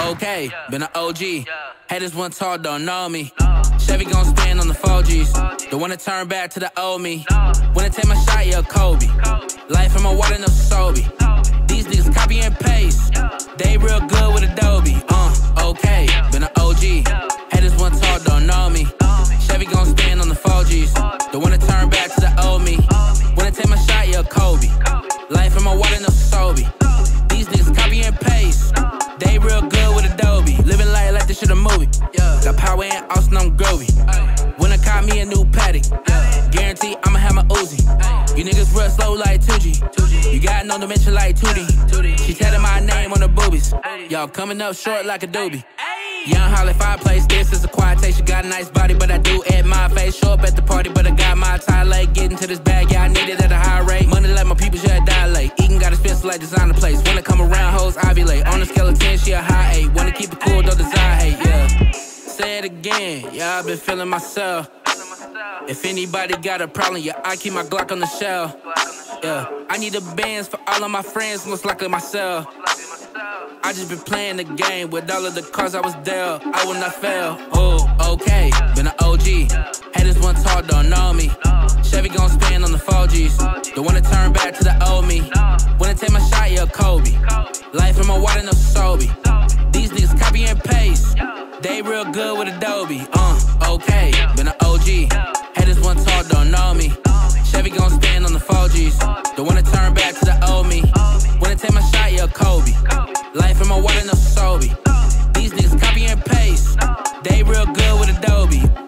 Okay, been an OG. Haters one tall, don't know me. Chevy gon' stand on the Forgis. Don't wanna turn back to the old me. Wanna take my shot, yeah, Kobe. Life from a water, no Sobe. These niggas copy and paste. They real good with Adobe. Uh, okay, been an OG. Haters one tall, don't know me. Chevy gon' stand on the 4Gs. Don't wanna turn back to the old me. Wanna take my shot, yeah, Kobe. Life from a water, no Sobe. These niggas copy and paste. They real good with Adobe. Living life like this shit a movie. Yeah. Got power in Austin, I'm groovy. When I caught me a new paddock. Guarantee I'ma have my Uzi. You niggas real slow like 2G. You got no dimension like 2D. She tatted my name on the boobies. Y'all coming up short like a doobie. Young Holly fireplace, this is a quiet taste. You got a nice body, but I do add my face. Show up at the party, but I got my tie late. Getting to this bag, yeah, I need it at a high rate. Money like my people, yeah, dilate. Eating got expensive like designer place. When I come around, hoes ovulate. On a scale of 10, she a high 8. Wanna keep it cool, don't desire hate, yeah. Say it again, yeah, I've been feeling myself. If anybody got a problem, yeah, I keep my Glock on the shelf. Yeah, I need a bands for all of my friends, most likely myself. I just been playing the game with all of the cards I was dealt. I will not fail. Oh, okay, been an OG. Haters one tall, don't know me. Chevy gon' spin on the Forgis. Don't wanna turn back to the old me. Wanna take my shot, yeah, Kobe. Life in my water, no Sobe. These niggas copy and paste. They real good with Adobe. Uh, okay, been an OG. Haters one tall, don't know me. Chevy gon' spin on the Forgis. Don't wanna turn back to the old me. Take my shot, yeah, Kobe. Life from a water, no Sobe. These niggas copy and paste. They real good with Adobe.